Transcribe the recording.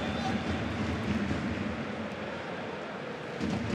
何?